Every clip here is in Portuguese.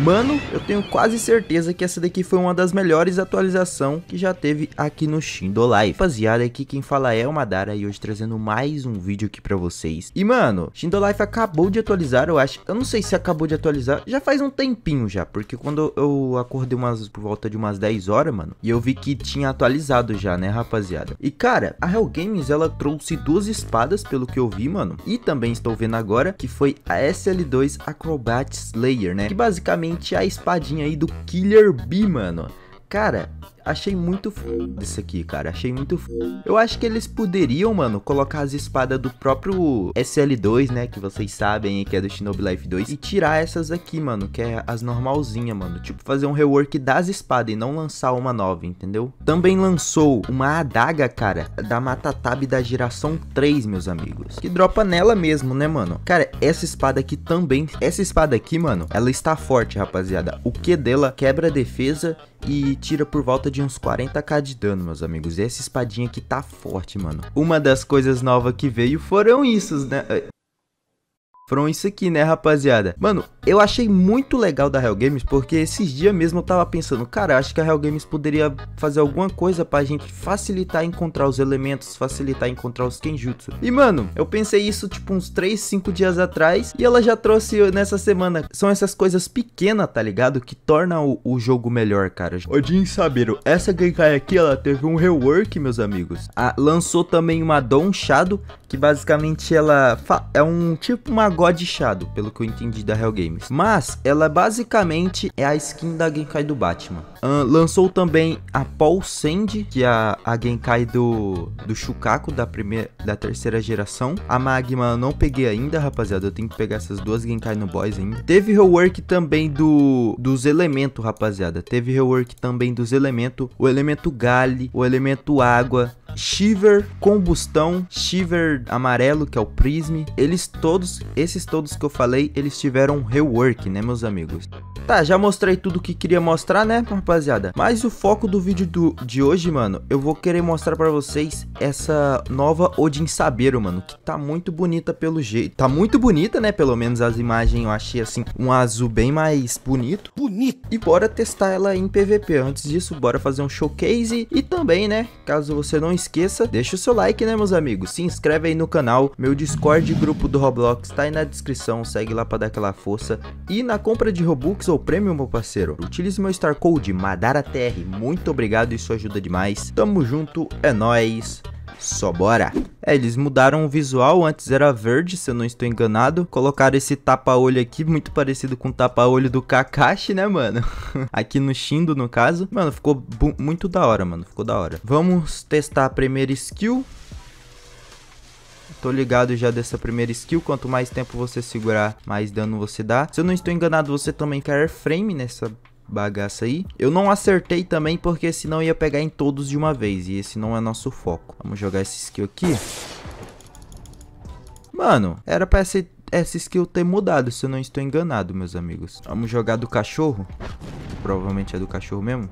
Mano, eu tenho quase certeza que essa daqui foi uma das melhores atualizações que já teve aqui no Shindo Live. Rapaziada, aqui quem fala é o Madara e hoje trazendo mais um vídeo aqui pra vocês. E mano, Shindo Life acabou de atualizar, eu acho. Eu não sei se acabou de atualizar, já faz um tempinho já, porque quando eu acordei umas por volta de umas 10 horas, mano, e eu vi que tinha atualizado já, né, rapaziada. E cara, a Hell Games ela trouxe duas espadas, pelo que eu vi, mano, e também estou vendo agora que foi a SL2 Acrobat Slayer, né, que basicamente basicamente a espadinha aí do Killer Bee, mano. Cara, Achei muito foda isso aqui, cara. Achei muito foda. Eu acho que eles poderiam, mano, colocar as espadas do próprio SL2, né? Que vocês sabem que é do Shinobi Life 2. E tirar essas aqui, mano, que é as normalzinhas, mano. Tipo, fazer um rework das espadas e não lançar uma nova, entendeu? Também lançou uma adaga, cara, da Matatab da geração 3, meus amigos. Que dropa nela mesmo, né, mano? Cara, essa espada aqui também... Essa espada aqui, mano, ela está forte, rapaziada. O que dela quebra a defesa e tira por volta de uns 40k de dano, meus amigos. E essa espadinha aqui tá forte, mano. Uma das coisas novas que veio foram isso, né? Foram isso aqui, né, rapaziada? Mano, eu achei muito legal da Hell Games, porque esses dias mesmo eu tava pensando, cara, acho que a Hell Games poderia fazer alguma coisa pra gente facilitar encontrar os elementos, facilitar encontrar os Kenjutsu. E, mano, eu pensei isso, tipo, uns 3, 5 dias atrás, e ela já trouxe nessa semana. São essas coisas pequenas, tá ligado? Que tornam o, o jogo melhor, cara. Odin Sabeiro, essa Genkai aqui, ela teve um rework, meus amigos. Ah, lançou também uma Don Shadow, que basicamente ela é um tipo uma God pelo que eu entendi da Hell Games. Mas ela basicamente é a skin da Genkai do Batman. Uh, lançou também a Paul Sand, que é a, a Genkai do, do Shukaku da, primeira, da terceira geração. A Magma eu não peguei ainda, rapaziada. Eu tenho que pegar essas duas Genkai no Boys ainda. Teve rework também do, dos elementos, rapaziada. Teve rework também dos elementos. O elemento Gale, o elemento Água, Shiver Combustão, Shiver Amarelo, que é o Prism. Eles todos, esses todos que eu falei, eles tiveram rework, né, meus amigos? Tá, já mostrei tudo que queria mostrar, né, rapaziada? Mas o foco do vídeo do, de hoje, mano, eu vou querer mostrar pra vocês essa nova Odin Sabeiro, mano, que tá muito bonita pelo jeito. Tá muito bonita, né, pelo menos as imagens eu achei, assim, um azul bem mais bonito. Bonito! E bora testar ela em PVP. Antes disso, bora fazer um showcase e também, né, caso você não esqueça, deixa o seu like, né, meus amigos? Se inscreve aí no canal, meu Discord grupo do Roblox tá aí na descrição, segue lá pra dar aquela força. E na compra de Robux sou prêmio, meu parceiro. Utilize meu Star Code MadaraTR. Muito obrigado, isso ajuda demais. Tamo junto, é nóis. Só bora. É, eles mudaram o visual, antes era verde, se eu não estou enganado. Colocaram esse tapa-olho aqui, muito parecido com o tapa-olho do Kakashi, né, mano? aqui no Shindo, no caso. Mano, ficou muito da hora, mano, ficou da hora. Vamos testar a primeira skill. Tô ligado já dessa primeira skill, quanto mais tempo você segurar, mais dano você dá. Se eu não estou enganado, você também quer frame nessa bagaça aí. Eu não acertei também, porque senão ia pegar em todos de uma vez, e esse não é nosso foco. Vamos jogar esse skill aqui. Mano, era pra essa, essa skill ter mudado, se eu não estou enganado, meus amigos. Vamos jogar do cachorro. Provavelmente é do cachorro mesmo.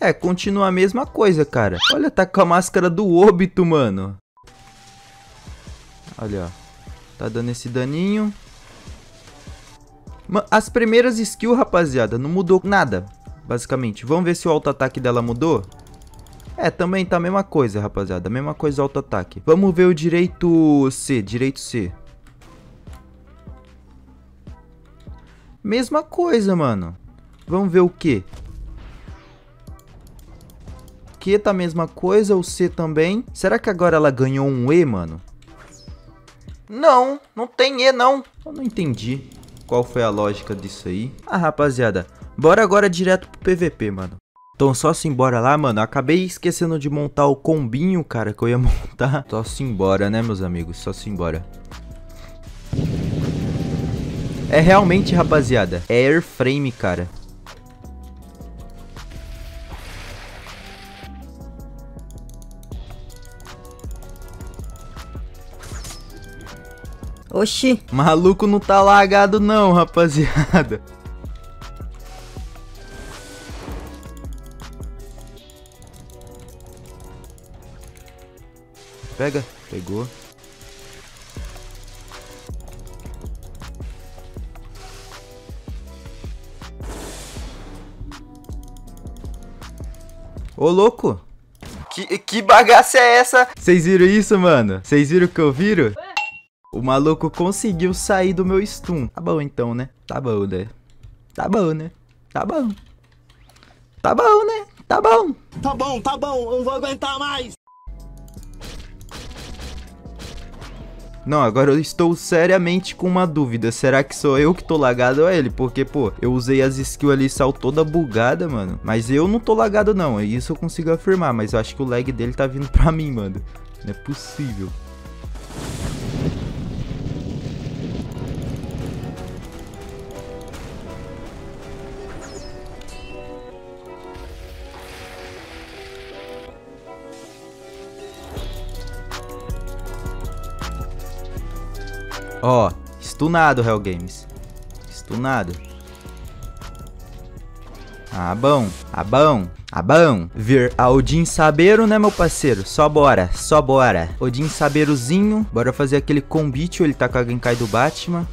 É, continua a mesma coisa, cara. Olha, tá com a máscara do óbito, mano. Olha, ó. Tá dando esse daninho. As primeiras skills, rapaziada, não mudou nada, basicamente. Vamos ver se o auto-ataque dela mudou. É, também tá a mesma coisa, rapaziada. Mesma coisa auto-ataque. Vamos ver o direito C, direito C. Mesma coisa, mano. Vamos ver o que? Q tá a mesma coisa, o C também. Será que agora ela ganhou um E, mano? Não, não tem E, não. Eu não entendi qual foi a lógica disso aí. Ah, rapaziada, bora agora direto pro PVP, mano. Então só se embora lá, mano. Acabei esquecendo de montar o combinho, cara, que eu ia montar. Só se embora, né, meus amigos? Só se embora. É realmente, rapaziada, é airframe, cara. Oxi. Maluco não tá lagado não, rapaziada. Pega. Pegou. Ô, louco! Que, que bagaça é essa? Vocês viram isso, mano? Vocês viram o que eu viro? O maluco conseguiu sair do meu stun. Tá bom então, né? Tá bom, né? Tá bom, né? Tá bom. Tá bom, né? Tá bom. Tá bom, tá bom. Eu não vou aguentar mais. Não, agora eu estou seriamente com uma dúvida. Será que sou eu que tô lagado ou é ele? Porque, pô, eu usei as skills ali, saiu toda bugada, mano. Mas eu não tô lagado, não. Isso eu consigo afirmar. Mas eu acho que o lag dele tá vindo pra mim, mano. Não é possível. Ó, stunado, Hell Games. Stunado. Ah, bom. Ah, bom. Ah, bom. Vir a Odin Sabeiro, né, meu parceiro? Só bora, só bora. Odin Sabeirozinho. Bora fazer aquele combite. Ele tá com a Genkai do Batman.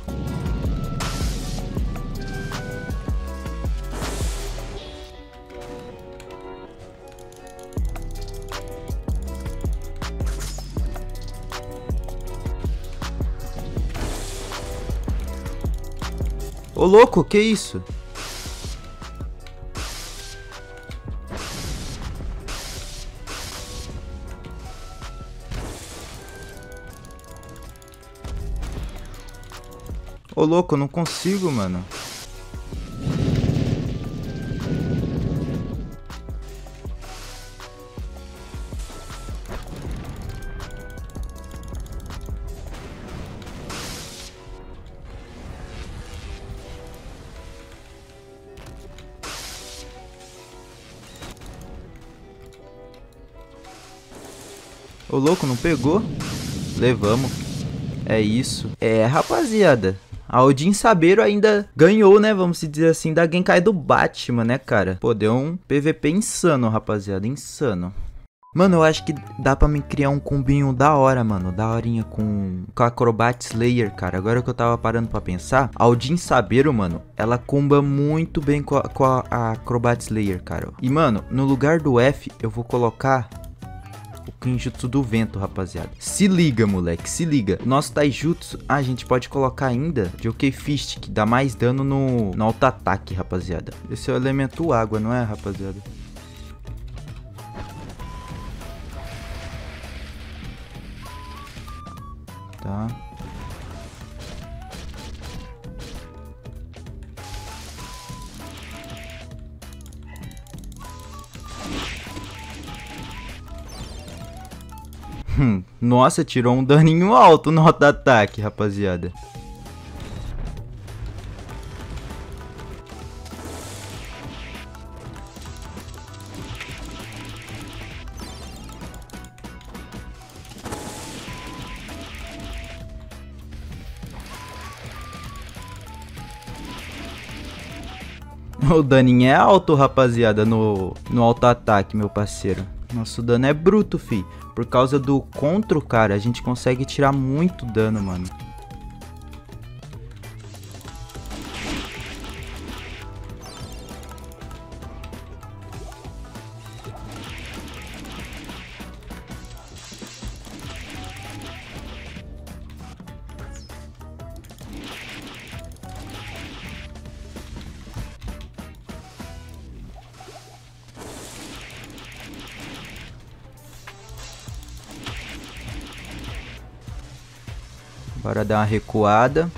Ô louco, que isso? Ô louco, não consigo, mano. Ô louco, não pegou? Levamos. É isso. É, rapaziada. A Odin Sabeiro ainda ganhou, né? Vamos dizer assim, da Genkai do Batman, né, cara? Pô, deu um PVP insano, rapaziada. Insano. Mano, eu acho que dá pra me criar um combinho da hora, mano. Da horinha com, com Acrobat Slayer, cara. Agora que eu tava parando pra pensar, a Odin Sabeiro, mano, ela comba muito bem com a, com a Acrobat Slayer, cara. E, mano, no lugar do F, eu vou colocar Kinjutsu do vento, rapaziada. Se liga, moleque, se liga. Nosso Taijutsu, a gente pode colocar ainda Jockey Fist, que dá mais dano no, no auto-ataque, rapaziada. Esse é o elemento água, não é, rapaziada? Tá. Hum, nossa, tirou um daninho alto no auto-ataque, rapaziada. O daninho é alto, rapaziada, no, no auto-ataque, meu parceiro. Nosso dano é bruto, fi. Por causa do contro, cara, a gente consegue tirar muito dano, mano. Bora dar uma recuada.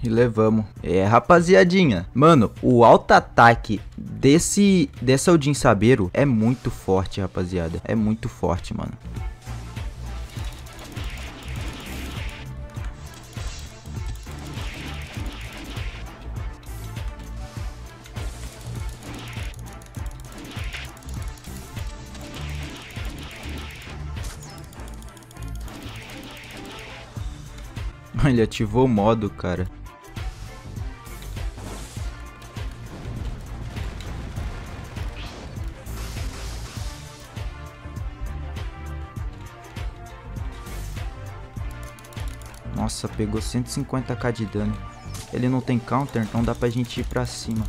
E levamos. É, rapaziadinha. Mano, o auto-ataque desse, dessa Odin Sabeiro é muito forte, rapaziada. É muito forte, mano. Ele ativou o modo, cara. Nossa, pegou 150k de dano. Ele não tem counter, então dá pra gente ir pra cima.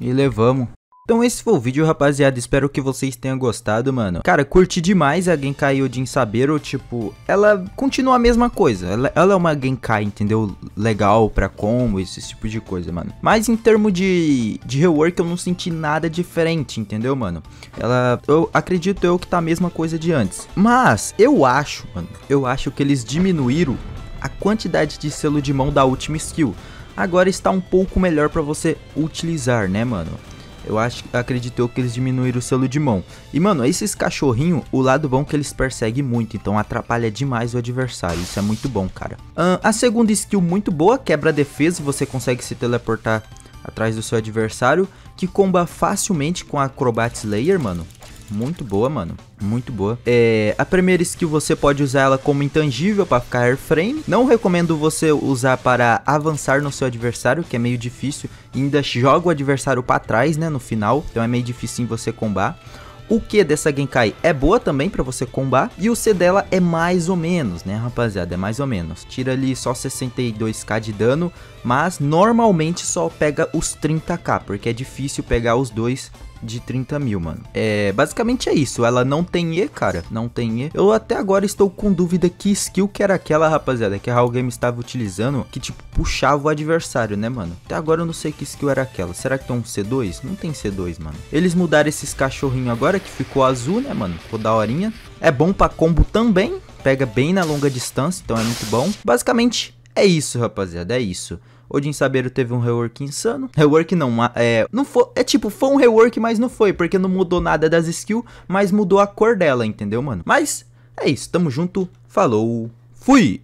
E levamos. Então esse foi o vídeo, rapaziada. Espero que vocês tenham gostado, mano. Cara, curti demais a Genkai Odin Sabero. Tipo, ela continua a mesma coisa. Ela, ela é uma Genkai, entendeu? Legal pra combo, esse tipo de coisa, mano. Mas em termos de, de rework, eu não senti nada diferente, entendeu, mano? Ela, eu acredito eu que tá a mesma coisa de antes. Mas, eu acho, mano, eu acho que eles diminuíram a quantidade de selo de mão da última skill agora está um pouco melhor para você utilizar, né, mano? Eu acho, acredito que eles diminuíram o selo de mão. E mano, esses cachorrinhos, o lado bom é que eles perseguem muito, então atrapalha demais o adversário. Isso é muito bom, cara. Uh, a segunda skill muito boa, quebra defesa, você consegue se teleportar atrás do seu adversário, que comba facilmente com a Acrobat Slayer, mano. Muito boa, mano. Muito boa. É, a primeira skill você pode usar ela como intangível para ficar airframe. Não recomendo você usar para avançar no seu adversário, que é meio difícil. Ainda joga o adversário para trás, né, no final. Então é meio difícil você combar. O Q dessa Genkai é boa também para você combar. E o C dela é mais ou menos, né, rapaziada? É mais ou menos. Tira ali só 62k de dano. Mas normalmente só pega os 30k. Porque é difícil pegar os dois de 30 mil, mano. É, basicamente é isso. Ela não tem E, cara. Não tem E. Eu até agora estou com dúvida que skill que era aquela, rapaziada, que a Hall Game estava utilizando, que tipo, puxava o adversário, né, mano? Até agora eu não sei que skill era aquela. Será que tem um C2? Não tem C2, mano. Eles mudaram esses cachorrinhos agora, que ficou azul, né, mano? Ficou da horinha. É bom pra combo também. Pega bem na longa distância, então é muito bom. Basicamente, é isso, rapaziada, é isso. Odin Sabeiro teve um rework insano. Rework não, é, não foi, é tipo, foi um rework, mas não foi, porque não mudou nada das skills, mas mudou a cor dela, entendeu, mano? Mas é isso, tamo junto, falou, fui!